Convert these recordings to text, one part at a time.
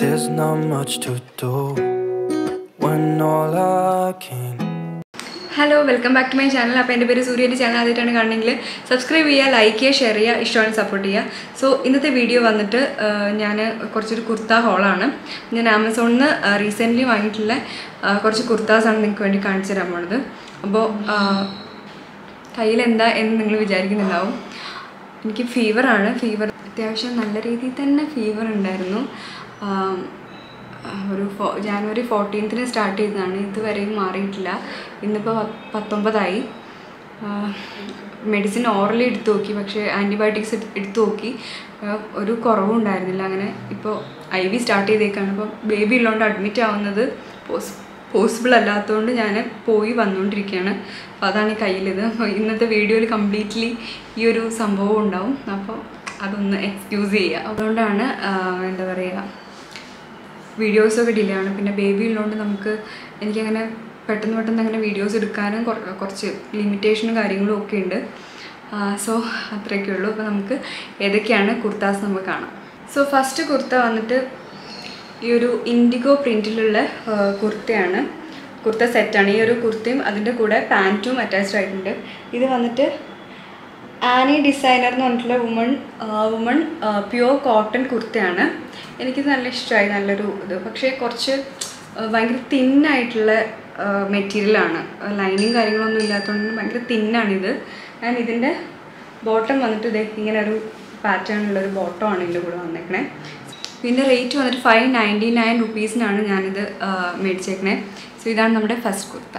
There's not much to do when all I can. Hello welcome back to my channel അപ്പോൾ എന്റെ പേര് സൂര്യന്റെ channel ആദ്യമായിട്ടാണ് കാണണമെങ്കിൽ സബ്സ്ക്രൈബ് ചെയ്യുക ലൈക്ക് ചെയ്യുക ഷെയർ ചെയ്യുക ഇഷ്ടമാണ് സപ്പോർട്ട് ചെയ്യുക. സോ ഇന്നത്തെ വീഡിയോ വന്നിട്ട് ഞാൻ കുറച്ചൊരു കുർത്ത ഹോളാണ് ഞാൻ ആമസോണിൽ നിന്ന് റീസെന്റ്ലി വാങ്ങിയിട്ടുള്ള കുറച്ച് കുർത്താസാണ് നിങ്ങൾക്ക് വേണ്ടി കാണിച്ചു തരാൻ പോണത്. അപ്പോൾ കയ്യിൽ എന്താ എന്ന് നിങ്ങൾ വിചാരിക്കുന്നുണ്ടാവും. എനിക്ക് ഫീവറാണ് ഫീവർ അത്യാവശ്യം നല്ല രീതിയിൽ തന്നെ ഫീവർ ഉണ്ടായിരുന്നു. ഒരു ഫോ ജാനുവരി ഫോർട്ടീൻത്തിന് സ്റ്റാർട്ട് ചെയ്തതാണ്. ഇതുവരെയും മാറിയിട്ടില്ല. ഇന്നിപ്പോൾ പത്തൊമ്പതായി. മെഡിസിൻ ഓറലി എടുത്തു നോക്കി. പക്ഷേ ആന്റിബയോട്ടിക്സ് എടുത്തു നോക്കി. ഒരു കുറവും ഉണ്ടായിരുന്നില്ല. അങ്ങനെ ഇപ്പോൾ ഐ വി സ്റ്റാർട്ട് ചെയ്തേക്കാണ്. അപ്പോൾ ബേബി ഉള്ളതുകൊണ്ട് അഡ്മിറ്റ് ആവുന്നത് പോസ് പോസിബിൾ അല്ലാത്തതുകൊണ്ട് ഞാൻ പോയി വന്നുകൊണ്ടിരിക്കുകയാണ് അപ്പോൾ അതാണ് ഈ കയ്യിലിത് ഇന്നത്തെ വീഡിയോയിൽ കംപ്ലീറ്റ്ലി ഈ ഒരു സംഭവം ഉണ്ടാവും. അപ്പോൾ അതൊന്ന് എക്സ്ക്യൂസ് ചെയ്യുക അതുകൊണ്ടാണ് എന്താ പറയുക വീഡിയോസൊക്കെ ഡിലേ ആണ് പിന്നെ ബേബി ഉള്ളതുകൊണ്ട് നമുക്ക് എനിക്കങ്ങനെ പെട്ടെന്ന് പെട്ടെന്ന് അങ്ങനെ വീഡിയോസ് എടുക്കാനും കുറച്ച് ലിമിറ്റേഷനും കാര്യങ്ങളും ഒക്കെ ഉണ്ട് സോ അത്രയൊക്കെ ഉള്ളൂ. അപ്പോൾ നമുക്ക് ഏതൊക്കെയാണ് കുർത്താസ് നമുക്ക് കാണാം. സോ ഫസ്റ്റ് കുർത്ത വന്നിട്ട് ഈ ഒരു ഇൻഡിഗോ പ്രിന്റിലുള്ള കുർത്തയാണ്. കുർത്ത സെറ്റാണ് ഈ ഒരു കുർത്തയും അതിന്റെ കൂടെ പാന്റും അറ്റാച്ച്ഡ് ആയിട്ടുണ്ട്. ഇത് വന്നിട്ട് ആനി ഡിസൈനർ എന്ന് പറഞ്ഞിട്ടുള്ള വുമൺ വുമൺ പ്യുവർ കോട്ടൺ കുർത്തയാണ്. എനിക്ക് നല്ല ഇഷ്ടമായി നല്ലൊരു ഇത്. പക്ഷേ കുറച്ച് ഭയങ്കര തിന്നായിട്ടുള്ള മെറ്റീരിയലാണ് ലൈനിങ് കാര്യങ്ങളൊന്നും ഇല്ലാത്തതുകൊണ്ട് ഭയങ്കര തിന്നാണിത് ആൻഡ് ഇതിന്റെ ബോട്ടം വന്നിട്ട് ഇതേ ഇങ്ങനെ ഒരു പാറ്റേൺ ഉള്ളൊരു ബോട്ടമാണ് ഇതിന്റെ കൂടെ വന്നേക്കണേ. പിന്നെ റേറ്റ് വന്നിട്ട് ഫൈവ് നയന്റി നയൻ റുപ്പീസിനാണ് ഞാനിത് മേടിച്ചേക്കണേ. സോ ഇതാണ് നമ്മുടെ ഫസ്റ്റ് കുർത്ത.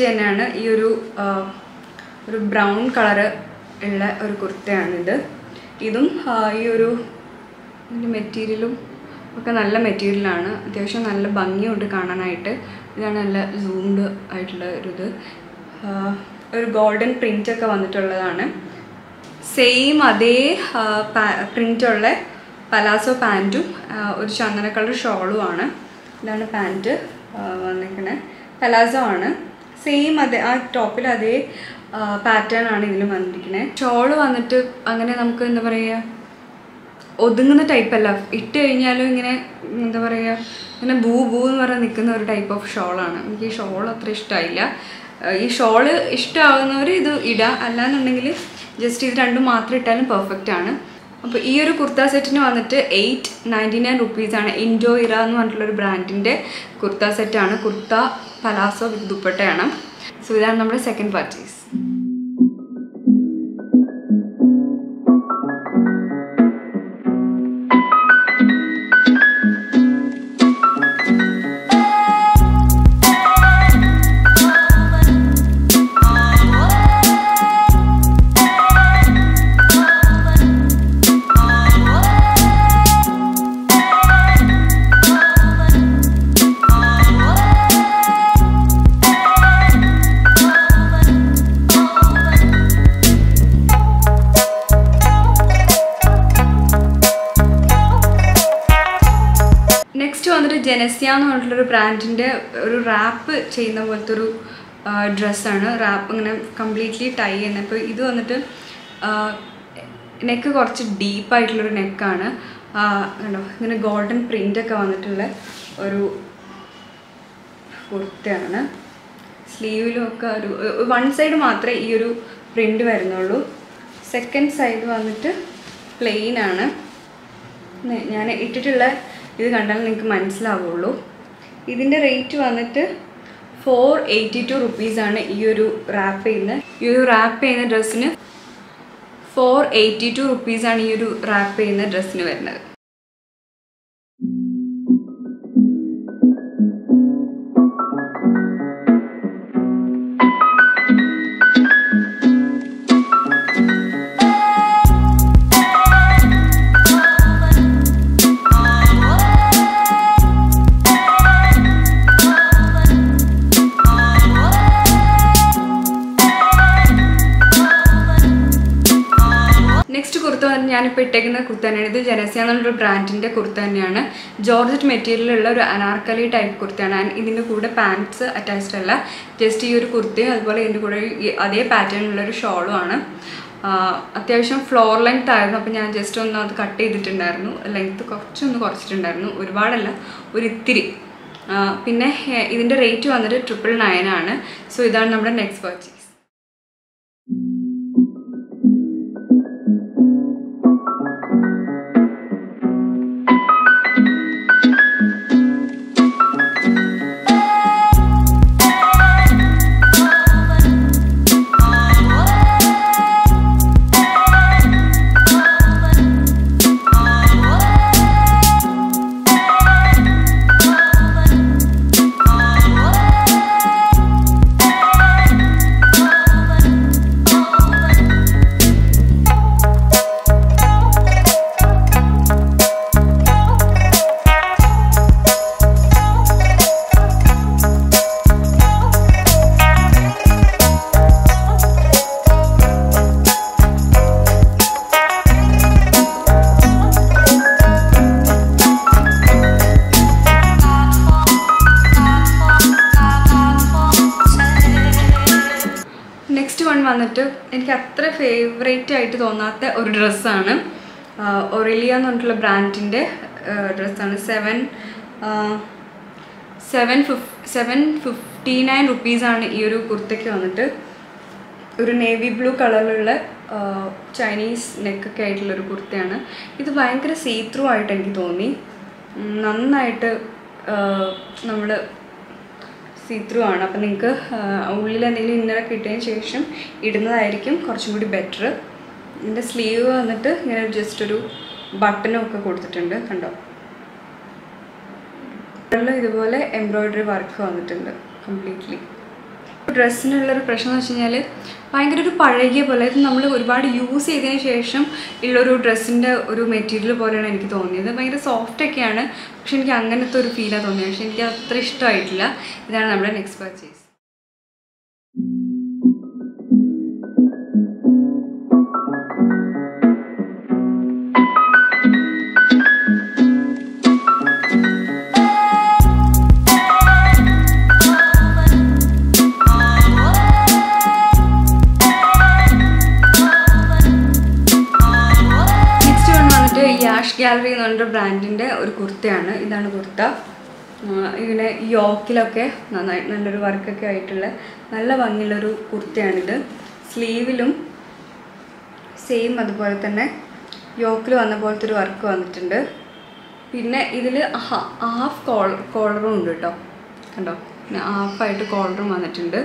ഒരു തന്നെയാണ്. ഈ ഒരു ഒരു ബ്രൗൺ കളറ് ഉള്ള ഒരു കുർത്തയാണിത്. ഇതും ഈ ഒരു മെറ്റീരിയലും ഒക്കെ നല്ല മെറ്റീരിയലാണ് അത്യാവശ്യം നല്ല ഭംഗിയുണ്ട് കാണാനായിട്ട്. ഇതാണ് നല്ല സൂംഡ് ആയിട്ടുള്ള ഒരു ഇത് ഒരു ഗോൾഡൻ പ്രിന്റ് ഒക്കെ വന്നിട്ടുള്ളതാണ്. സെയിം അതേ പ്രിന്റുള്ള പലാസോ പാന്റും ഒരു ചന്ദന കളർ ഷോളുമാണ് ഇതാണ് പാന്റ് വന്നിരിക്കണേ. പലാസോ ആണ്. സെയിം അതേ ആ ടോപ്പിൽ അതേ പാറ്റേൺ ആണ് ഇതിലും വന്നിരിക്കുന്നത് ഷോൾ വന്നിട്ട് അങ്ങനെ നമുക്ക് എന്താ പറയുക ഒതുങ്ങുന്ന ടൈപ്പ് അല്ല. ഇട്ട് കഴിഞ്ഞാലും ഇങ്ങനെ എന്താ പറയുക ഇങ്ങനെ ബൂ ബൂ എന്ന് പറഞ്ഞ് നിൽക്കുന്ന ഒരു ടൈപ്പ് ഓഫ് ഷോളാണ് എനിക്ക് ഈ ഷോൾ അത്ര ഇഷ്ടമായില്ല ഈ ഷോൾ ഇഷ്ടമാകുന്നവർ ഇത് ഇടാം. അല്ലാന്നുണ്ടെങ്കിൽ ജസ്റ്റ് ഇത് രണ്ടും മാത്രം ഇട്ടാലും പെർഫെക്റ്റ് ആണ്. അപ്പോൾ ഈ ഒരു കുർത്ത സെറ്റിന് വന്നിട്ട് എയ്റ്റ് നയന്റി നയൻ റുപ്പീസാണ് ഇൻഡോ ഇറ എന്ന് പറഞ്ഞിട്ടുള്ളൊരു ബ്രാൻഡിന്റെ കുർത്ത സെറ്റാണ് കുർത്ത പലാസോ വിത്ത് ദുപ്പട്ടയാണ്. സോ ഇതാണ് നമ്മുടെ സെക്കൻഡ് പർച്ചേസ് ജനസ്യ എന്ന് പറഞ്ഞിട്ടുള്ളൊരു ബ്രാൻഡിന്റെ ഒരു റാപ്പ് ചെയ്യുന്ന പോലത്തെ ഒരു ഡ്രസ്സാണ് റാപ്പ് ഇങ്ങനെ കംപ്ലീറ്റ്ലി ടൈ ചെയ്യുന്നത് അപ്പോൾ ഇത് വന്നിട്ട് നെക്ക് കുറച്ച് ഡീപ്പായിട്ടുള്ളൊരു നെക്കാണ് കണ്ടോ? ഇങ്ങനെ ഗോൾഡൻ പ്രിന്റൊക്കെ വന്നിട്ടുള്ള ഒരു കുർത്തയാണ്. സ്ലീവിലും ഒക്കെ ഒരു വൺ സൈഡ് മാത്രമേ ഈ ഒരു പ്രിന്റ് വരുന്നുള്ളൂ. സെക്കൻഡ് സൈഡ് വന്നിട്ട് പ്ലെയിനാണ് ഞാൻ ഇട്ടിട്ടുള്ള ഇത് കണ്ടാൽ നിങ്ങൾക്ക് മനസ്സിലാവുള്ളൂ. ഇതിന്റെ റേറ്റ് വന്നിട്ട് ഫോർ എയ്റ്റി ടു റുപ്പീസാണ് ഈ ഒരു റാപ്പ് ചെയ്യുന്ന. ഈ ഒരു റാപ്പ് ചെയ്യുന്ന ഡ്രസ്സിന് ഫോർ എയ്റ്റി ടു റുപ്പീസാണ് ഈ ഒരു റാപ്പ് ചെയ്യുന്ന ഡ്രസ്സിന് വരുന്നത്. കുർത്ത ഞാനിപ്പോൾ ഇട്ടേക്കുന്ന കുർത്ത തന്നെയാണ്. ഇത് ജനസ്യ എന്നുള്ളൊരു ബ്രാൻഡിന്റെ കുർത്ത തന്നെയാണ്. ജോർജറ്റ് മെറ്റീരിയലുള്ള ഒരു അനാർക്കലി ടൈപ്പ് കുർത്തയാണ്. ആൻഡ് ഇതിന്റെ കൂടെ പാന്റ്സ് അറ്റാച്ച്ഡ് അല്ല. ജസ്റ്റ് ഈ ഒരു കുർത്തയും അതുപോലെ ഇതിന്റെ കൂടെ അതേ പാറ്റേണിലുള്ളൊരു ഷോളും ആണ്. അത്യാവശ്യം ഫ്ലോർ ലെങ്ത് ആയിരുന്നു. അപ്പോൾ ഞാൻ ജസ്റ്റ് ഒന്ന് അത് കട്ട് ചെയ്തിട്ടുണ്ടായിരുന്നു. ലെങ്ത്ത് കുറച്ചൊന്ന് കുറച്ചിട്ടുണ്ടായിരുന്നു. ഒരുപാടല്ല ഒരു ഇത്തിരി പിന്നെ ഇതിന്റെ റേറ്റ് വന്നിട്ട് ട്രിപ്പിൾ നയൻ ആണ്. സോ ഇതാണ് നമ്മുടെ നെക്സ്റ്റ് പർച്ചേസ് വന്നിട്ട് എനിക്ക് അത്ര ഫേവറേറ്റ് ആയിട്ട് തോന്നാത്ത ഒരു ഡ്രസ്സാണ് ഒറിലിയ എന്ന് പറഞ്ഞിട്ടുള്ള ബ്രാൻഡിന്റെ ഡ്രസ്സാണ് seven seven fif seven fifty nine റുപ്പീസാണ് ഈ ഒരു കുർത്തയ്ക്ക് വന്നിട്ട്. ഒരു നേവി ബ്ലൂ കളറിലുള്ള ചൈനീസ് നെക്കൊക്കെ ആയിട്ടുള്ളൊരു കുർത്തയാണ്. ഇത് ഭയങ്കര സീത്രൂ ആയിട്ട് എനിക്ക് തോന്നി. നന്നായിട്ട് നമ്മൾ സീ ത്രൂ ആണ്. അപ്പം നിങ്ങൾക്ക് ഉള്ളിൽ എന്തെങ്കിലും ഇന്നറൊക്കെ ഇട്ടതിന് ശേഷം ഇടുന്നതായിരിക്കും കുറച്ചും കൂടി ബെറ്റർ ഇതിന്റെ സ്ലീവ് വന്നിട്ട് ഇങ്ങനെ ജസ്റ്റ് ഒരു ബട്ടനും ഒക്കെ കൊടുത്തിട്ടുണ്ട് കണ്ടോ? ഇതുപോലെ എംബ്രോയ്ഡറി വർക്ക് വന്നിട്ടുണ്ട് കംപ്ലീറ്റ്ലി ഡ്രസ്സിനുള്ളൊരു പ്രശ്നം എന്ന് വെച്ച് കഴിഞ്ഞാൽ ഭയങ്കര ഒരു പഴകിയ പോലെ ഇത് നമ്മൾ ഒരുപാട് യൂസ് ചെയ്തതിന് ശേഷം ഉള്ളൊരു ഡ്രസ്സിന്റെ ഒരു മെറ്റീരിയൽ പോലെയാണ് എനിക്ക് തോന്നിയത്. ഭയങ്കര സോഫ്റ്റ് ഒക്കെയാണ്. പക്ഷെ എനിക്ക് അങ്ങനത്തെ ഒരു ഫീലാണ് തോന്നിയത്. പക്ഷെ എനിക്ക് അത്ര ഇഷ്ടമായിട്ടില്ല. ഇതാണ് നമ്മുടെ നെക്സ്റ്റ് പർച്ചേസ് ഗാലറി എന്ന് പറഞ്ഞ ബ്രാൻഡിന്റെ ഒരു കുർത്തയാണ്. ഇതാണ് കുർത്ത. ഇങ്ങനെ യോക്കിലൊക്കെ നന്നായി നല്ലൊരു വർക്കൊക്കെ ആയിട്ടുള്ള നല്ല ഭംഗിയുള്ളൊരു കുർത്തയാണിത്. സ്ലീവിലും സെയിം അതുപോലെ തന്നെ യോക്കിൽ വന്ന പോലത്തെ ഒരു വർക്ക് വന്നിട്ടുണ്ട്. പിന്നെ ഇതിൽ ഹാഫ് കോൾ കോളറും ഉണ്ട് കേട്ടോ കണ്ടോ? പിന്നെ ഹാഫായിട്ട് കോളറും വന്നിട്ടുണ്ട്.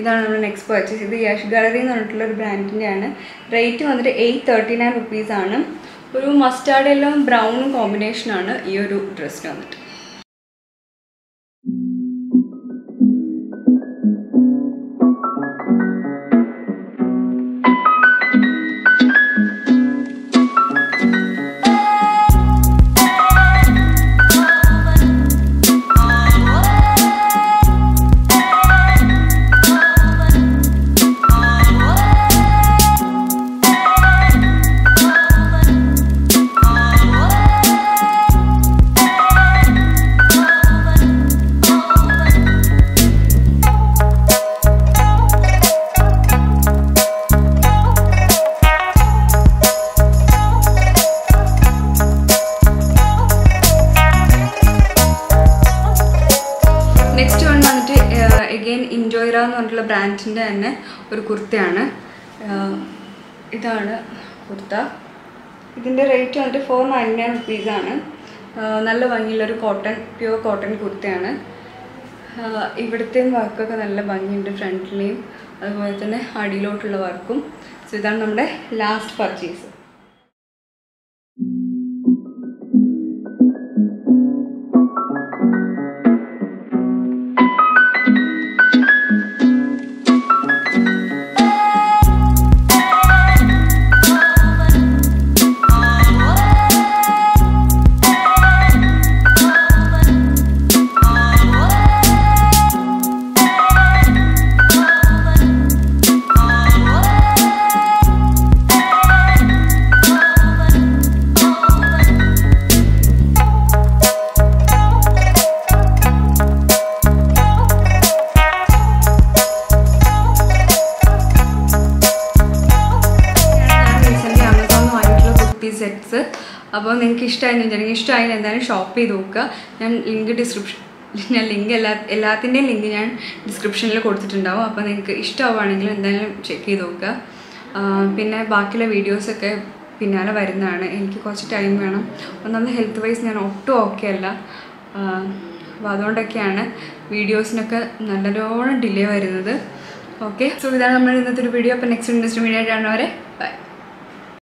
ഇതാണ് നമ്മൾ നെക്സ്റ്റ് പർച്ചേസ് ഇത് യാഷ് ഗാലറി എന്ന് പറഞ്ഞിട്ടുള്ള ഒരു ബ്രാൻഡിന്റെയാണ് റേറ്റ് വന്നിട്ട് എയ്റ്റ് തേർട്ടി നയൻ റുപ്പീസാണ് ഒരു മസ്റ്റാർഡ് എല്ലാം ബ്രൗണും കോമ്പിനേഷനാണ് ഈ ഒരു ഡ്രസ്സിന് വന്നിട്ട്. എന്ന് പറഞ്ഞിട്ടുള്ള ബ്രാൻഡിന്റെ തന്നെ ഒരു കുർത്തയാണ്. ഇതാണ് കുർത്ത. ഇതിന്റെ റേറ്റ് വന്നിട്ട് ഫോർ നയന്റി നയൻ റുപ്പീസാണ് നല്ല ഭംഗിയുള്ളൊരു കോട്ടൺ പ്യുവർ കോട്ടൺ കുർത്തയാണ്. ഇവിടുത്തെയും വർക്കൊക്കെ നല്ല ഭംഗിയുണ്ട് ഫ്രണ്ടിലെയും. അതുപോലെ തന്നെ അടിയിലോട്ടുള്ള വർക്കും. സോ ഇതാണ് നമ്മുടെ ലാസ്റ്റ് പർച്ചേസ് അപ്പോൾ നിങ്ങൾക്ക് ഇഷ്ടമായി വെച്ചിട്ടുണ്ടെങ്കിൽ ഇഷ്ടമായി എന്തായാലും ഷോപ്പ് ചെയ്ത് നോക്കുക ഞാൻ ലിങ്ക് ഡിസ്ക്രിപ്ഷൻ ഞാൻ ലിങ്ക് എല്ലാ എല്ലാത്തിന്റെയും ലിങ്ക് ഞാൻ ഡിസ്ക്രിപ്ഷനിൽ കൊടുത്തിട്ടുണ്ടാവും. അപ്പോൾ നിങ്ങൾക്ക് ഇഷ്ടമാവുകയാണെങ്കിൽ എന്തായാലും ചെക്ക് ചെയ്ത് നോക്കുക പിന്നെ ബാക്കിയുള്ള വീഡിയോസൊക്കെ പിന്നാലെ വരുന്നതാണ്. എനിക്ക് കുറച്ച് ടൈം വേണം. ഒന്നാമത് ഹെൽത്ത് വൈസ് ഞാൻ ഒട്ടും ഓക്കെ അല്ല. അപ്പോൾ അതുകൊണ്ടൊക്കെയാണ് വീഡിയോസിനൊക്കെ നല്ലോണം ഡിലേ വരുന്നത്. ഓക്കെ സോ ഇതാണ് നമ്മുടെ ഇന്നത്തെ ഒരു വീഡിയോ അപ്പോൾ നെക്സ്റ്റ് ഇൻഡസ്ട്രി മീഡിയ കാണുന്നവരെ ബൈ